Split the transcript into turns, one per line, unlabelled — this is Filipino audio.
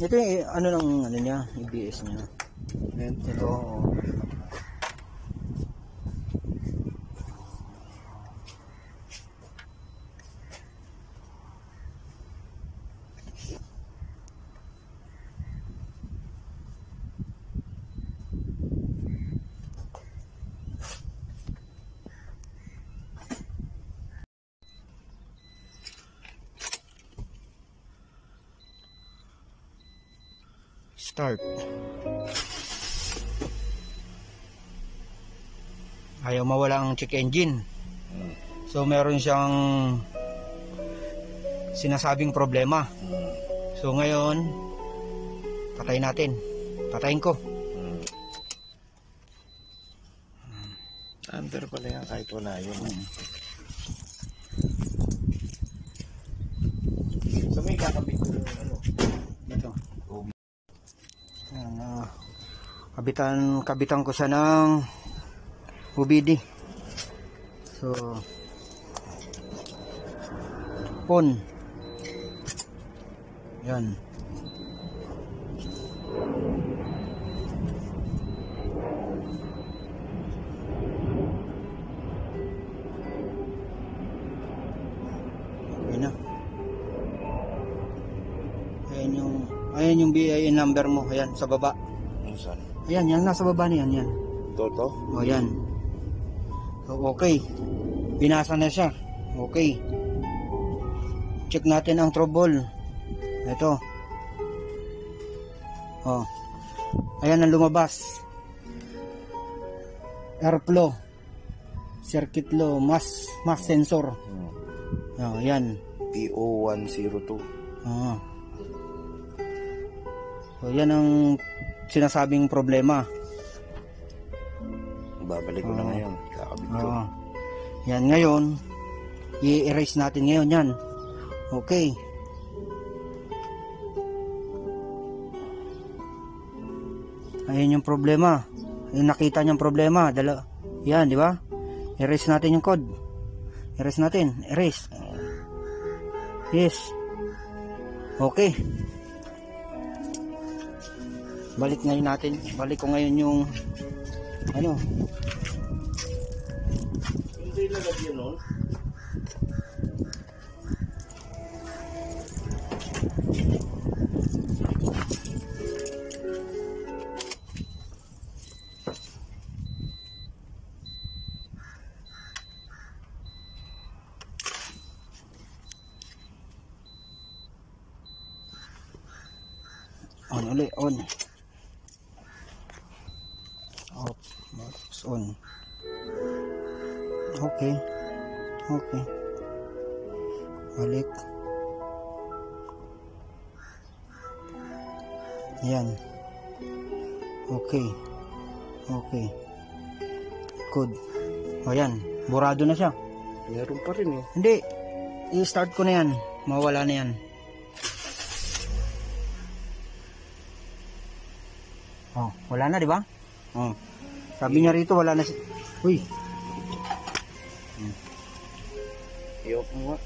Ito yung eh, ano ng ano niya, EBS niya. Ito. oh. Start. Ayaw mawala ang check engine. So meron siyang sinasabing problema. So ngayon, patayin natin. Patayin ko.
Under pala yan kahit wala yun. So may kakabit ko yung ano.
Dito.
Oh.
Ayan, ah, kabitan, kabitan ko siya ng UBD. So, pon. Yan. Na. Ayan yung BIN number mo. Ayan sa baba.
Saan?
Ayan, yan nasa baba niyan, yan.
Toto?
O yan. So okay. Binasa na siya. Okay. Check natin ang trouble. Ito. Oh. Ayan ang lumabas. Airflow. Circuit low, mass mass sensor. Oh, yan.
PO102.
Oo. So, yan ang sinasabing problema.
Babalik ko na
Oo.
ngayon. Kakabit ko.
Oo. Yan ngayon, i-erase natin ngayon yan. Okay. Ayan yung problema. Yung nakita niyang problema. Dala. Yan, di ba? Erase natin yung code. Erase natin. Erase. Yes. Okay. Balik ngayon natin. Balik ko ngayon yung ano,
Hindi lagad yun nun.
On uli, on. Mouse on. Okay. Okay. Balik. Yan. Okay. Okay. Good. O yan. Burado na siya.
Meron pa rin eh.
Hindi. I-start ko na yan. Mawala na yan. Oh, wala na, di ba? Oh. Sabi niya rito, wala na si... Uy,
I-off mo.